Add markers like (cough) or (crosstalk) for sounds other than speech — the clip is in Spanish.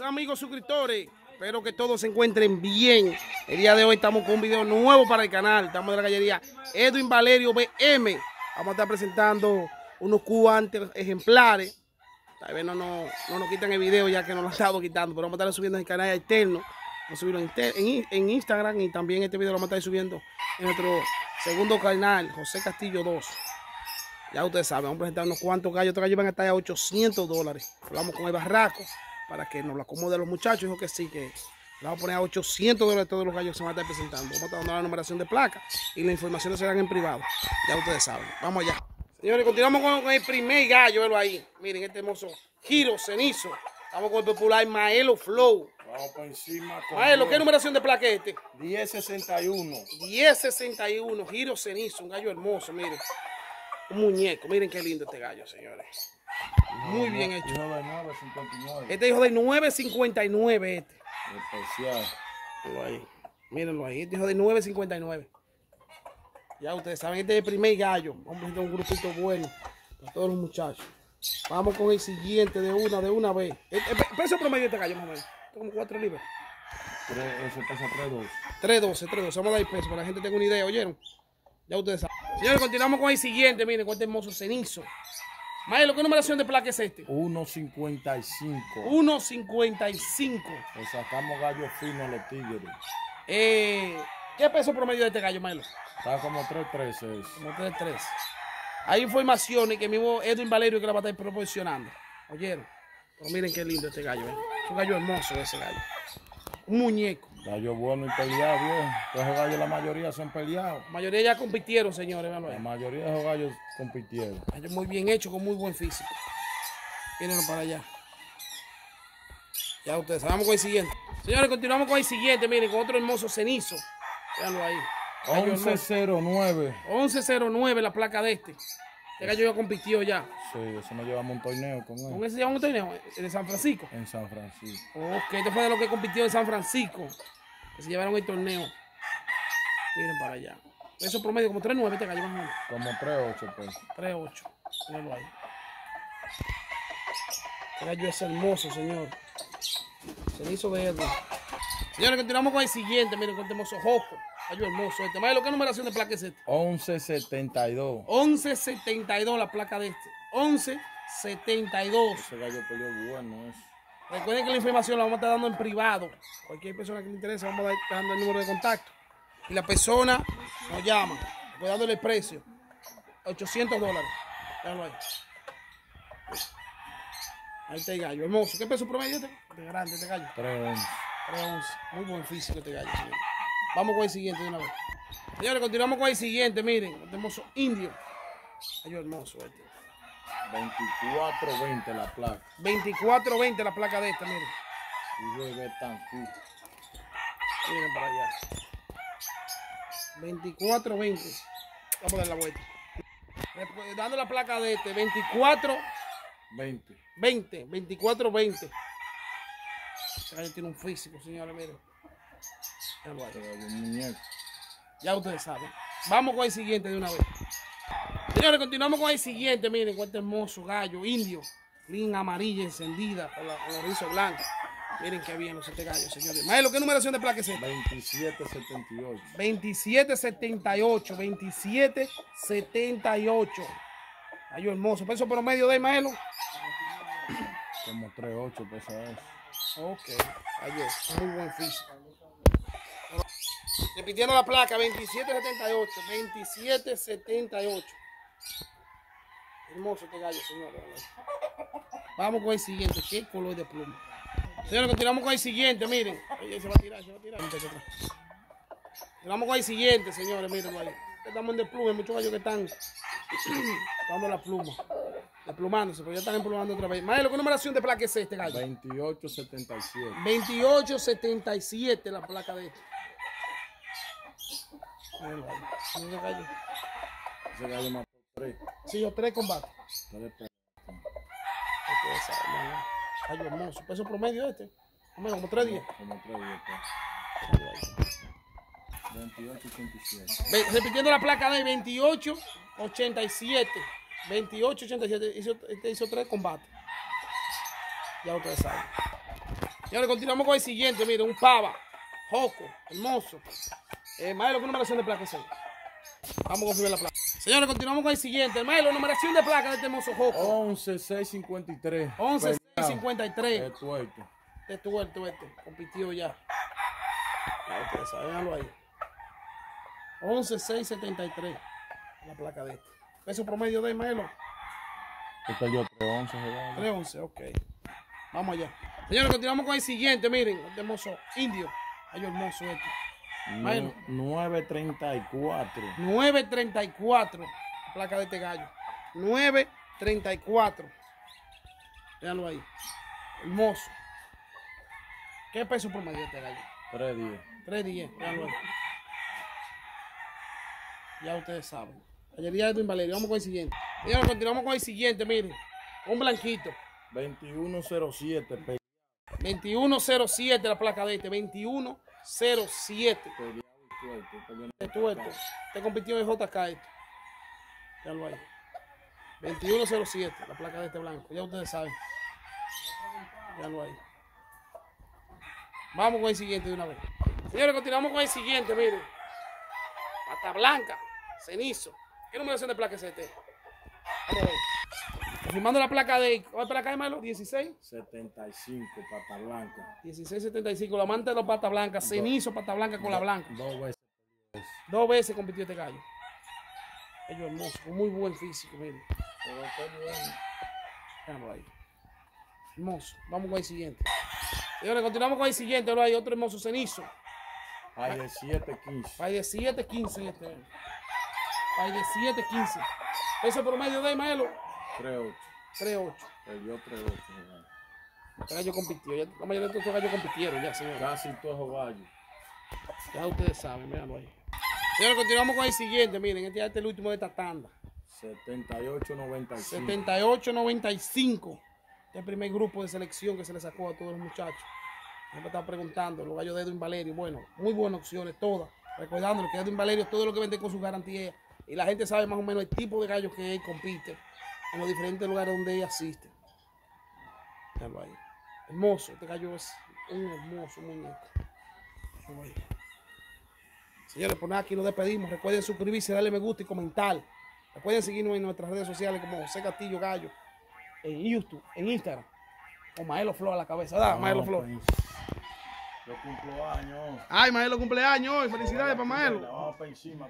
Amigos suscriptores. Espero que todos se encuentren bien. El día de hoy estamos con un video nuevo para el canal. Estamos de la gallería Edwin Valerio BM. Vamos a estar presentando unos cuantos ejemplares. Tal vez no, no, no nos quitan el video ya que nos lo han estado quitando, pero vamos a estar subiendo en el canal externo. Vamos a subirlo en, en, en, Instagram y también este video lo vamos a estar subiendo en nuestro segundo canal, José Castillo 2. Ya ustedes saben, vamos a presentar unos cuantos gallos. Estos gallos van a estar a 800 dólares. Hablamos con el barraco para que nos lo acomode a los muchachos. Dijo que sí, que le vamos a poner a 800 dólares todos los gallos que se van a estar presentando. Vamos a estar dando la numeración de placa y las informaciones serán en privado. Ya ustedes saben. Vamos allá. Señores, continuamos con el primer gallo. Velo ahí. Miren este hermoso giro cenizo. Estamos con el popular Maelo Flow. Vamos por encima. Con Maelo, ¿qué numeración de placa es este? 1061. 1061, giro cenizo. Un gallo hermoso, miren. Un muñeco. Miren qué lindo este gallo, señores. Muy bien hecho. Hijo de 959. Este hijo de 959 este. Especial. Mírenlo ahí. Mírenlo ahí. Este hijo de 959. Ya ustedes saben, este es el primer gallo. Vamos a hacer un grupito bueno para todos los muchachos. Vamos con el siguiente de una, de una vez. El, el peso promedio de este gallo, más o menos. Como 4 libras. Tres- Eso pesa 312. 312, 312. Vamos a dar el peso para que la gente tenga una idea, ¿oyeron? Ya ustedes saben. Señores, continuamos con el siguiente. Miren, con este hermoso cenizo. Maelo, ¿qué numeración de placa es este? 155. 1.55. Le sacamos gallo fino a los tigres. Eh, ¿Qué peso promedio de este gallo, Maelo? Está como 313 eso. Como 3-3. Hay informaciones que mismo Edwin Valerio que la va a estar proporcionando. ¿Oyeron? Pero miren qué lindo este gallo, ¿eh? Es un gallo hermoso ese gallo. Un muñeco. Gallo bueno y peleado, bien. Esos gallos la mayoría son peleados. La mayoría ya compitieron, señores. La mayoría de esos gallos compitieron. Muy bien hecho, con muy buen físico. Mírenlo para allá. Ya ustedes, vamos con el siguiente. Señores, continuamos con el siguiente. Miren, con otro hermoso cenizo. Véanlo ahí. Gallo hermoso. 1109. 1109 la placa de este. Este gallo ya compitió ya. Sí, eso nos llevamos un torneo con ¿Con él. ese se llama un torneo? ¿El de San Francisco? En San Francisco. Ok, este fue de lo que compitió en San Francisco. Que se llevaron el torneo. Miren para allá. Eso promedio como 3.9 este gallo más o menos. Como 38 pesos. 3.8. Mírenlo ahí. Este gallo es hermoso, señor. Se hizo verde. Señores, continuamos con el siguiente. Miren, con este hermoso joco. Gallo hermoso este. Maelo, ¿qué numeración de placa es este? 1172. 11.72 la placa de este. 11.72. Ese gallo peleó bueno eso. Recuerden que la información la vamos a estar dando en privado. Cualquier persona que le interese, vamos a estar dando el número de contacto. Y la persona nos llama, voy dándole el precio. 800 dólares. Déjalo ahí. Ahí está el gallo, hermoso. ¿Qué peso promedio este? De grande este gallo. 311. 311. Muy buen físico este gallo, señor. Vamos con el siguiente de una vez. Señores, continuamos con el siguiente, miren. Este hermoso indio. Gallo hermoso este. 2420 la placa. 2420 la placa de esta, miren. Y yo de Tancú. Miren para allá. 24, 20. Vamos a dar la vuelta. Después, Dando la placa de este, 24, 20. 20. 24, 20. Este tiene un físico, señores, miren. Ya ustedes saben. Vamos con el siguiente de una vez. Señores, continuamos con el siguiente. Miren, con este hermoso gallo indio. Lin amarilla encendida con la, con la rizo blanca. Miren qué bien los este gallo, señores. Maelo, ¿qué numeración de placa es esta? 2778. 2778, 2778. Gallo hermoso. Peso promedio de Maelo. Como 38 pesa eso. Ok. Gallo, muy buen físico. Repitiendo la placa, 2778, 2778. Hermoso este gallo, señores. Vamos con el siguiente. ¿Qué color de pluma? Señores, continuamos con el siguiente, miren. Oye, se va a tirar, se va a tirar. Vamos con el siguiente, señores, mírenlo ahí. Estamos en de pluma, hay muchos gallos que están (clears throat) dando la pluma. Desplumándose, pero ya están emplumando otra vez. Maelo, ¿qué numeración de placa es este gallo? 2877. 2877 la placa de este. Mírenlo ahí. Miren el gallo. Ese gallo mató 3. Sí, yo tres combates. Tres ¿no? Gallo hermoso. Peso promedio este. Más o menos, como tres días. Como 3 días. 2887. Ve- Repitiendo la placa de 2887. 2887. Hizo, este hizo tres combates. Ya ustedes saben. Señores, continuamos con el siguiente. Miren, un pava. Joco. Hermoso. Eh, Maelo, ¿qué numeración de placa es esa? Vamos a confirmar la placa. Señores, continuamos con el siguiente. Maelo, numeración de placa de este hermoso Joco. 11653. 11 53. Es tuerto. Este tuerto, este. Compitió ya. Ya ustedes saben, véanlo ahí. 11673. La placa de este. Peso promedio de Maelo. Este yo 311, Jehová. 311, ok. Vamos allá. Señores, continuamos con el siguiente. Miren, este hermoso indio. Ay, hermoso este. Bueno. 934. 934. Placa de este gallo. 934. Véanlo ahí. Hermoso. ¿Qué peso por medio este gallo? 310. 310. Ahí. Ya ustedes saben. Ayer día de Edwin Valerio. Vamos con el siguiente. Y continuamos con el siguiente, miren. Un blanquito. 2107. 2107 la placa de este. 21 0-7. Tuerto. Te compitió en JK esto. Déjalo ahí. 2107, la placa de este blanco. Ya ustedes saben. ya lo hay Vamos con el siguiente de una vez. Señores, continuamos con el siguiente, miren. Pata blanca, cenizo. ¿Qué numeración de placa es este? Vamos a ver. Confirmando la placa de. ¿Cuál placa de Malo? 16. 75, pata blanca. 1675, la amante de los pata blancas, cenizo, pata blanca con la blanca. Dos veces. Dos veces compitió este gallo. Gallo hermoso, con muy buen físico, miren. Déjalo ahí. Hermoso. Vamos con el siguiente. Señores, continuamos con el siguiente. Ahora hay otro hermoso cenizo. Hay de 715. Hay de 7.15 este. Hay de 7.15. Ese promedio de Maelo, 38. 3.8. Peleó 38. Jehová. Este gallo compitió. Ya, la mayoría de estos gallos compitieron ya, señores. Casi todos esos gallos. Ya ustedes saben, míralo ahí. Señores, continuamos con el siguiente. Miren, este ya es el último de esta tanda. 78-95. 78-95. Este el primer grupo de selección que se le sacó a todos los muchachos. Siempre están preguntando, los gallos de Edwin Valerio. Bueno, muy buenas opciones todas. Recordándole que Edwin Valerio todo lo que vende con su garantía. Y la gente sabe más o menos el tipo de gallos que él compite en los diferentes lugares donde él asiste. Ahí. Hermoso, este gallo es un hermoso muñeco. Señores, por nada, aquí nos despedimos. Recuerden suscribirse, darle me gusta y comentar. Recuerden seguirnos en nuestras redes sociales como José Castillo Gallo, en YouTube, en Instagram, con Maelo Flor a la cabeza. ¿verdad, Maelo Flor? pues, Yo cumplo años. Ay, Maelo cumpleaños. Felicidades para Maelo. Vamos para encima.